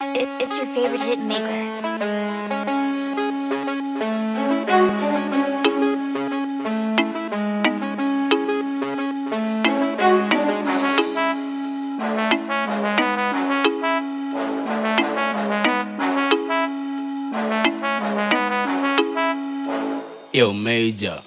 It, it's your favorite hit maker. Eu Major.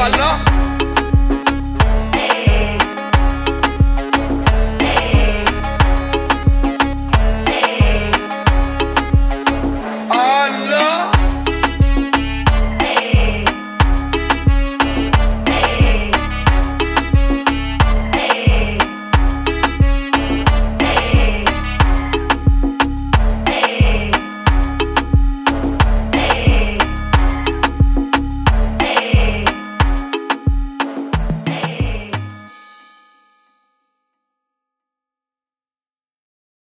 Allah